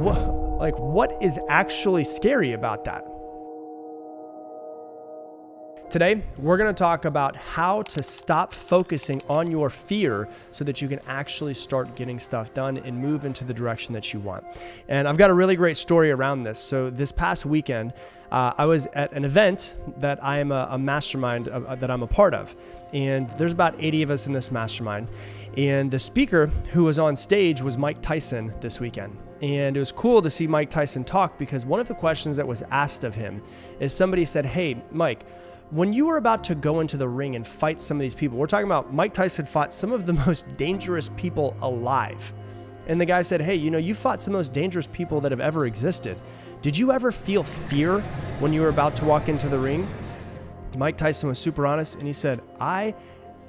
wh- like what is actually scary about that? Today, we're going to talk about how to stop focusing on your fear so that you can actually start getting stuff done and move into the direction that you want. And I've got a really great story around this. So, this past weekend, uh, I was at an event that I am a, a mastermind of, uh, that I'm a part of. And there's about 80 of us in this mastermind. And the speaker who was on stage was Mike Tyson this weekend. And it was cool to see Mike Tyson talk because one of the questions that was asked of him is somebody said, Hey, Mike, when you were about to go into the ring and fight some of these people, we're talking about Mike Tyson fought some of the most dangerous people alive. And the guy said, Hey, you know, you fought some of the most dangerous people that have ever existed. Did you ever feel fear when you were about to walk into the ring? Mike Tyson was super honest and he said, I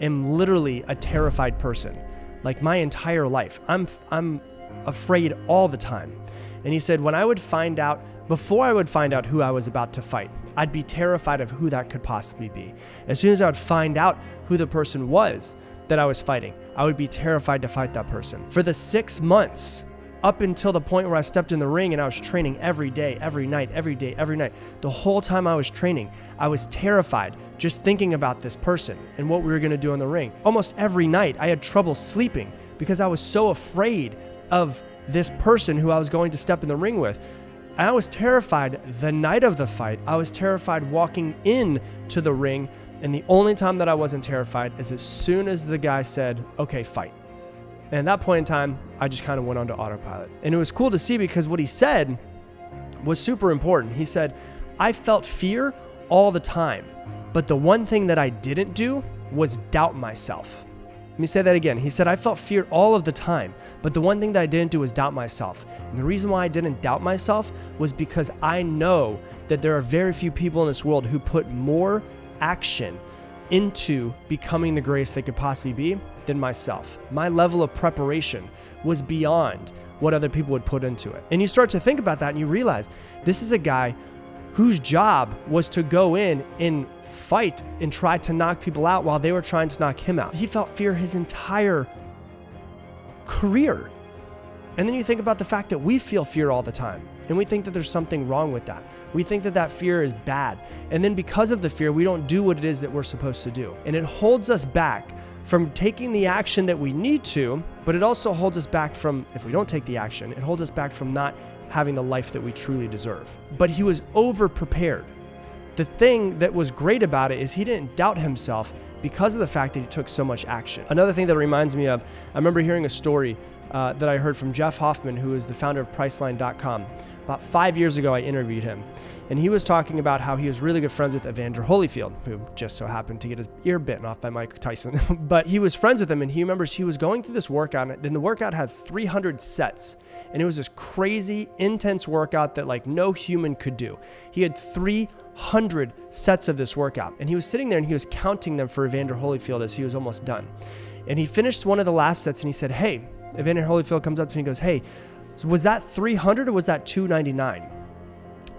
am literally a terrified person. Like my entire life. I'm I'm afraid all the time. And he said when I would find out before I would find out who I was about to fight, I'd be terrified of who that could possibly be. As soon as I would find out who the person was that I was fighting, I would be terrified to fight that person. For the 6 months up until the point where I stepped in the ring and I was training every day, every night, every day, every night. The whole time I was training, I was terrified just thinking about this person and what we were going to do in the ring. Almost every night, I had trouble sleeping because I was so afraid of this person who I was going to step in the ring with. I was terrified the night of the fight. I was terrified walking in to the ring. And the only time that I wasn't terrified is as soon as the guy said, okay, fight. And at that point in time, I just kind of went onto autopilot. And it was cool to see because what he said was super important. He said, I felt fear all the time, but the one thing that I didn't do was doubt myself. Let me say that again. He said, I felt fear all of the time, but the one thing that I didn't do was doubt myself. And the reason why I didn't doubt myself was because I know that there are very few people in this world who put more action into becoming the greatest they could possibly be than myself. My level of preparation was beyond what other people would put into it. And you start to think about that and you realize this is a guy whose job was to go in and fight and try to knock people out while they were trying to knock him out. He felt fear his entire career. And then you think about the fact that we feel fear all the time and we think that there's something wrong with that. We think that that fear is bad. And then because of the fear, we don't do what it is that we're supposed to do. And it holds us back from taking the action that we need to, but it also holds us back from, if we don't take the action, it holds us back from not having the life that we truly deserve. But he was over prepared. The thing that was great about it is he didn't doubt himself because of the fact that he took so much action. Another thing that reminds me of, I remember hearing a story uh, that I heard from Jeff Hoffman, who is the founder of Priceline.com. About five years ago, I interviewed him, and he was talking about how he was really good friends with Evander Holyfield, who just so happened to get his ear bitten off by Mike Tyson. but he was friends with him, and he remembers he was going through this workout, and then the workout had 300 sets, and it was this crazy, intense workout that like no human could do. He had 300 sets of this workout, and he was sitting there and he was counting them for Evander Holyfield as he was almost done. And he finished one of the last sets, and he said, "Hey." Evander Holyfield comes up to me and goes, Hey, was that 300 or was that 299?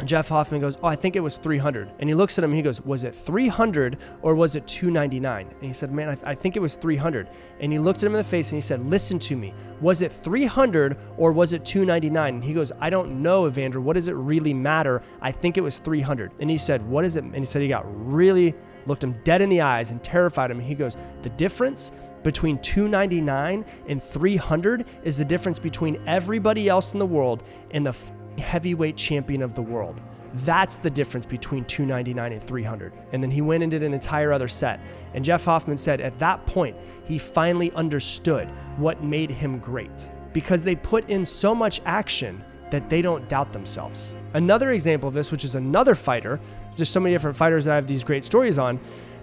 Jeff Hoffman goes, Oh, I think it was 300. And he looks at him and he goes, Was it 300 or was it 299? And he said, Man, I, th- I, think it was 300. And he looked at him in the face and he said, Listen to me. Was it 300 or was it 299? And he goes, I don't know, Evander. What does it really matter? I think it was 300. And he said, What is it? And he said, He got really, looked him dead in the eyes and terrified him. And he goes, The difference between 299 and 300 is the difference between everybody else in the world and the heavyweight champion of the world. That's the difference between 299 and 300. And then he went and did an entire other set. And Jeff Hoffman said at that point, he finally understood what made him great because they put in so much action that they don't doubt themselves. Another example of this, which is another fighter, there's so many different fighters that I have these great stories on,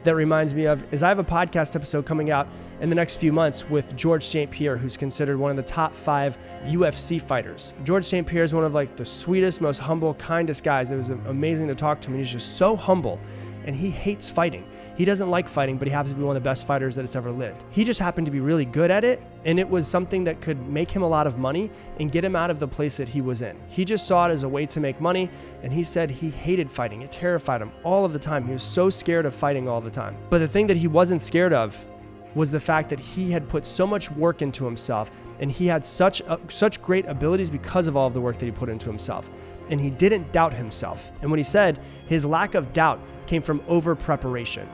that reminds me of is I have a podcast episode coming out in the next few months with George St. Pierre, who's considered one of the top five UFC fighters. George St. Pierre is one of like the sweetest, most humble, kindest guys. It was amazing to talk to him. He's just so humble and he hates fighting. He doesn't like fighting, but he happens to be one of the best fighters that has ever lived. He just happened to be really good at it, and it was something that could make him a lot of money and get him out of the place that he was in. He just saw it as a way to make money, and he said he hated fighting. It terrified him all of the time. He was so scared of fighting all the time. But the thing that he wasn't scared of was the fact that he had put so much work into himself And he had such uh, such great abilities because of all of the work that he put into himself. And he didn't doubt himself. And when he said his lack of doubt came from over preparation.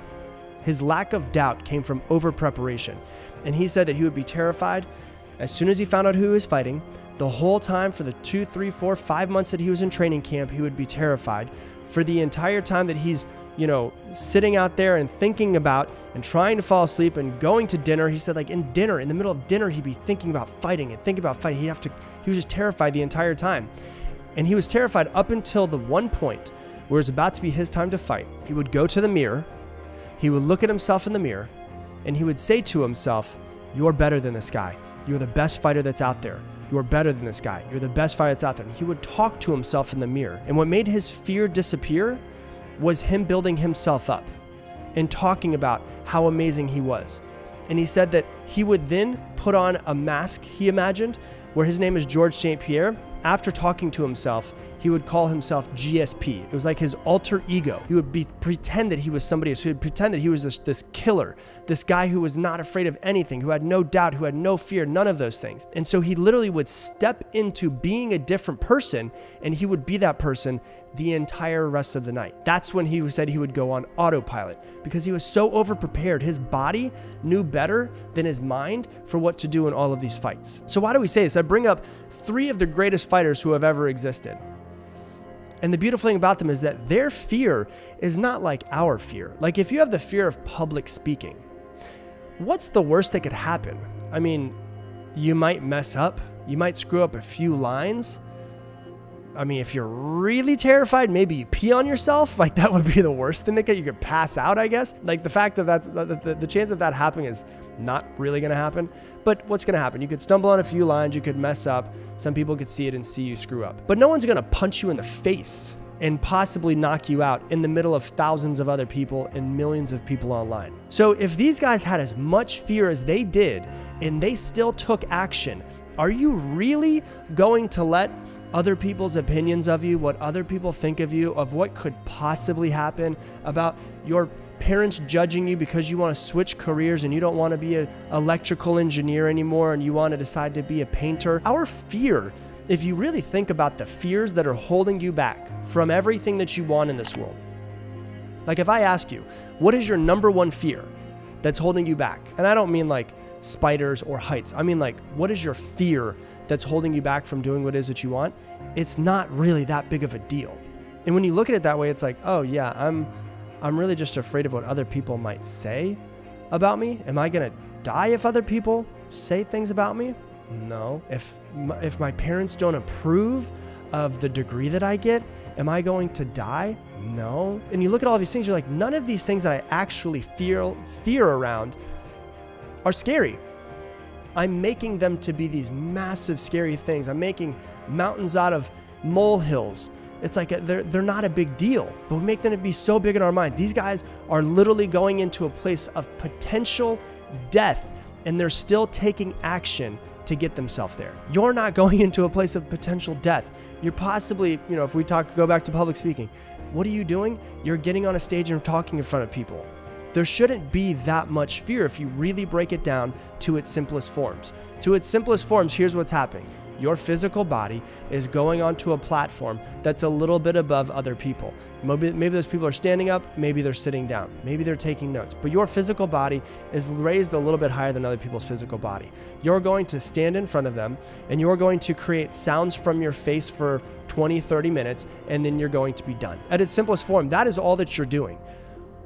His lack of doubt came from over preparation. And he said that he would be terrified as soon as he found out who he was fighting. The whole time for the two, three, four, five months that he was in training camp, he would be terrified. For the entire time that he's you know, sitting out there and thinking about and trying to fall asleep and going to dinner. He said, like in dinner, in the middle of dinner, he'd be thinking about fighting and thinking about fighting. He'd have to, he was just terrified the entire time. And he was terrified up until the one point where it was about to be his time to fight. He would go to the mirror, he would look at himself in the mirror, and he would say to himself, You're better than this guy. You're the best fighter that's out there. You're better than this guy. You're the best fighter that's out there. And he would talk to himself in the mirror. And what made his fear disappear was him building himself up and talking about how amazing he was. And he said that he would then put on a mask, he imagined, where his name is George St. Pierre. After talking to himself, he would call himself GSP. It was like his alter ego. He would be pretend that he was somebody else. He would pretend that he was this, this killer, this guy who was not afraid of anything, who had no doubt, who had no fear, none of those things. And so he literally would step into being a different person and he would be that person the entire rest of the night. That's when he said he would go on autopilot because he was so overprepared. His body knew better than his mind for what to do in all of these fights. So why do we say this? I bring up three of the greatest fighters who have ever existed. And the beautiful thing about them is that their fear is not like our fear. Like if you have the fear of public speaking, what's the worst that could happen? I mean, you might mess up, you might screw up a few lines. I mean, if you're really terrified, maybe you pee on yourself. Like that would be the worst thing that could. You could pass out, I guess. Like the fact of that, the, the, the chance of that happening is not really going to happen. But what's going to happen? You could stumble on a few lines, you could mess up. Some people could see it and see you screw up. But no one's going to punch you in the face and possibly knock you out in the middle of thousands of other people and millions of people online. So if these guys had as much fear as they did and they still took action, are you really going to let other people's opinions of you, what other people think of you, of what could possibly happen, about your parents judging you because you want to switch careers and you don't want to be an electrical engineer anymore and you want to decide to be a painter. Our fear, if you really think about the fears that are holding you back from everything that you want in this world. Like if I ask you, what is your number one fear that's holding you back? And I don't mean like spiders or heights. I mean like what is your fear that's holding you back from doing what it is that you want? It's not really that big of a deal. And when you look at it that way, it's like, oh yeah, I'm I'm really just afraid of what other people might say about me. Am I going to die if other people say things about me? No. If if my parents don't approve of the degree that I get, am I going to die? No. And you look at all these things, you're like, none of these things that I actually feel fear around are scary. I'm making them to be these massive, scary things. I'm making mountains out of molehills it's like a, they're, they're not a big deal, but we make them to be so big in our mind. These guys are literally going into a place of potential death and they're still taking action to get themselves there. You're not going into a place of potential death. You're possibly, you know, if we talk, go back to public speaking, what are you doing? You're getting on a stage and talking in front of people. There shouldn't be that much fear if you really break it down to its simplest forms. To its simplest forms, here's what's happening your physical body is going onto a platform that's a little bit above other people. Maybe, maybe those people are standing up, maybe they're sitting down, maybe they're taking notes, but your physical body is raised a little bit higher than other people's physical body. You're going to stand in front of them and you're going to create sounds from your face for 20, 30 minutes, and then you're going to be done. At its simplest form, that is all that you're doing.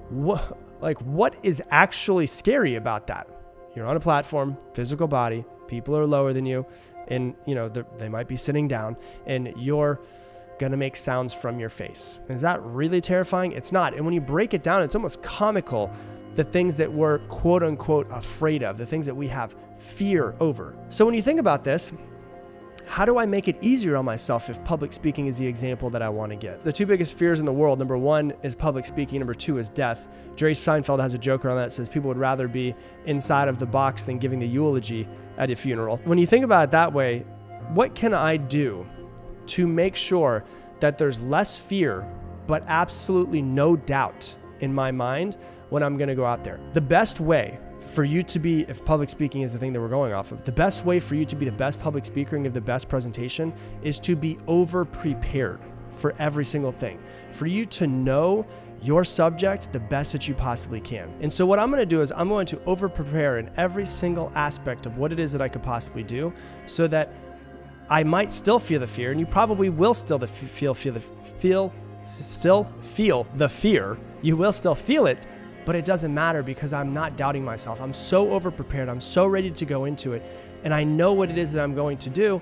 What, like, what is actually scary about that? You're on a platform, physical body, people are lower than you and you know they might be sitting down and you're gonna make sounds from your face. Is that really terrifying? It's not. And when you break it down it's almost comical the things that we're quote unquote afraid of the things that we have fear over. So when you think about this how do I make it easier on myself if public speaking is the example that I want to get? The two biggest fears in the world number one is public speaking, number two is death. Jerry Seinfeld has a joke around that says people would rather be inside of the box than giving the eulogy at a funeral. When you think about it that way, what can I do to make sure that there's less fear, but absolutely no doubt in my mind when I'm going to go out there? The best way for you to be, if public speaking is the thing that we're going off of, the best way for you to be the best public speaker and give the best presentation is to be over prepared for every single thing. For you to know your subject the best that you possibly can. And so, what I'm going to do is I'm going to over prepare in every single aspect of what it is that I could possibly do so that I might still feel the fear, and you probably will still feel, feel the feel, still feel the fear. You will still feel it, but it doesn't matter because I'm not doubting myself. I'm so over prepared. I'm so ready to go into it, and I know what it is that I'm going to do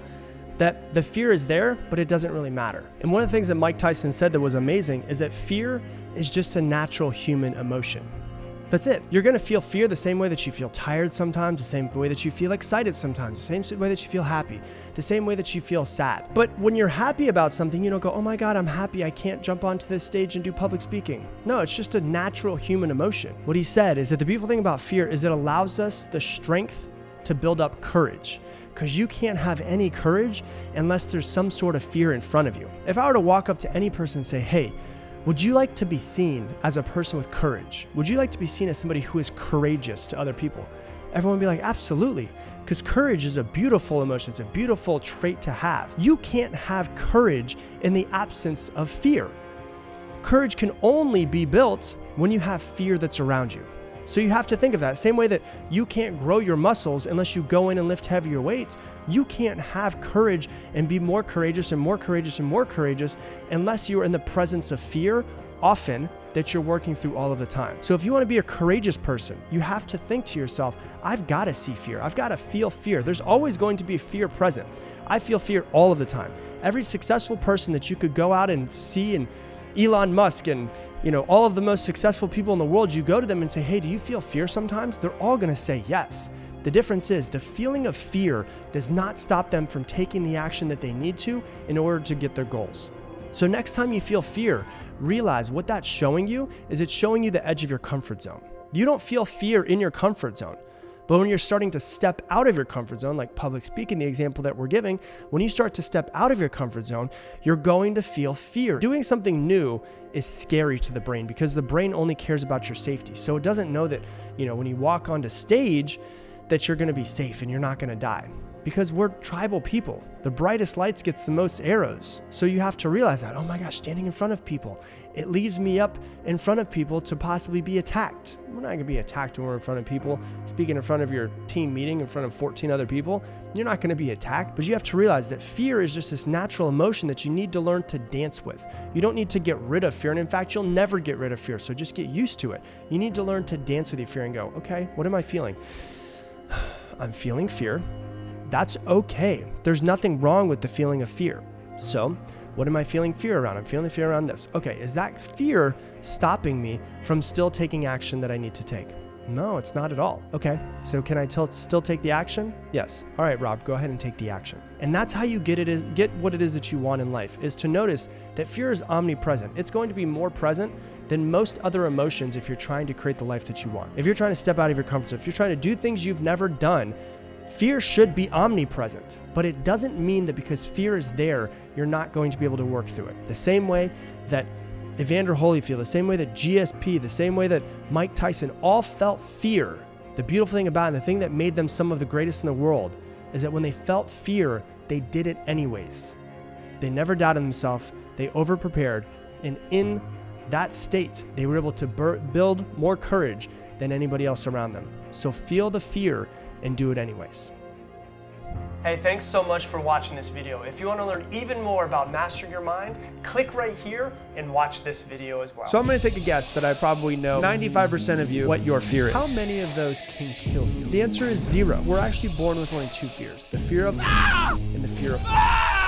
that the fear is there, but it doesn't really matter. And one of the things that Mike Tyson said that was amazing is that fear is just a natural human emotion. That's it. You're going to feel fear the same way that you feel tired sometimes, the same way that you feel excited sometimes, the same way that you feel happy, the same way that you feel sad. But when you're happy about something, you don't go, oh my God, I'm happy. I can't jump onto this stage and do public speaking. No, it's just a natural human emotion. What he said is that the beautiful thing about fear is it allows us the strength to build up courage because you can't have any courage unless there's some sort of fear in front of you. If I were to walk up to any person and say, hey, would you like to be seen as a person with courage? Would you like to be seen as somebody who is courageous to other people? Everyone would be like, absolutely. Because courage is a beautiful emotion, it's a beautiful trait to have. You can't have courage in the absence of fear. Courage can only be built when you have fear that's around you. So you have to think of that. Same way that you can't grow your muscles unless you go in and lift heavier weights, you can't have courage and be more courageous and more courageous and more courageous unless you are in the presence of fear often that you're working through all of the time. So if you want to be a courageous person, you have to think to yourself, I've got to see fear. I've got to feel fear. There's always going to be fear present. I feel fear all of the time. Every successful person that you could go out and see and Elon Musk and you know all of the most successful people in the world, you go to them and say, "Hey, do you feel fear sometimes?" They're all going to say yes. The difference is the feeling of fear does not stop them from taking the action that they need to in order to get their goals. So next time you feel fear, realize what that's showing you is it's showing you the edge of your comfort zone. You don't feel fear in your comfort zone. But when you're starting to step out of your comfort zone, like public speaking, the example that we're giving, when you start to step out of your comfort zone, you're going to feel fear. Doing something new is scary to the brain because the brain only cares about your safety. So it doesn't know that, you know, when you walk onto stage, that you're going to be safe and you're not going to die because we're tribal people. The brightest lights gets the most arrows. So you have to realize that, oh my gosh, standing in front of people, it leaves me up in front of people to possibly be attacked. We're not gonna be attacked when we're in front of people. Speaking in front of your team meeting in front of 14 other people, you're not gonna be attacked. But you have to realize that fear is just this natural emotion that you need to learn to dance with. You don't need to get rid of fear. And in fact, you'll never get rid of fear. So just get used to it. You need to learn to dance with your fear and go, okay, what am I feeling? I'm feeling fear. That's okay. There's nothing wrong with the feeling of fear. So, what am I feeling fear around? I'm feeling fear around this. Okay, is that fear stopping me from still taking action that I need to take? No, it's not at all. Okay, so can I still take the action? Yes. All right, Rob, go ahead and take the action. And that's how you get it is get what it is that you want in life is to notice that fear is omnipresent. It's going to be more present than most other emotions if you're trying to create the life that you want. If you're trying to step out of your comfort zone, if you're trying to do things you've never done, Fear should be omnipresent, but it doesn't mean that because fear is there, you're not going to be able to work through it. The same way that Evander Holyfield, the same way that GSP, the same way that Mike Tyson all felt fear. The beautiful thing about it, and the thing that made them some of the greatest in the world, is that when they felt fear, they did it anyways. They never doubted themselves, they overprepared, and in that state, they were able to build more courage than anybody else around them. So feel the fear and do it anyways. Hey, thanks so much for watching this video. If you want to learn even more about mastering your mind, click right here and watch this video as well. So I'm going to take a guess that I probably know 95% of you what your fear is. How many of those can kill you? The answer is zero. We're actually born with only two fears, the fear of ah! and the fear of ah!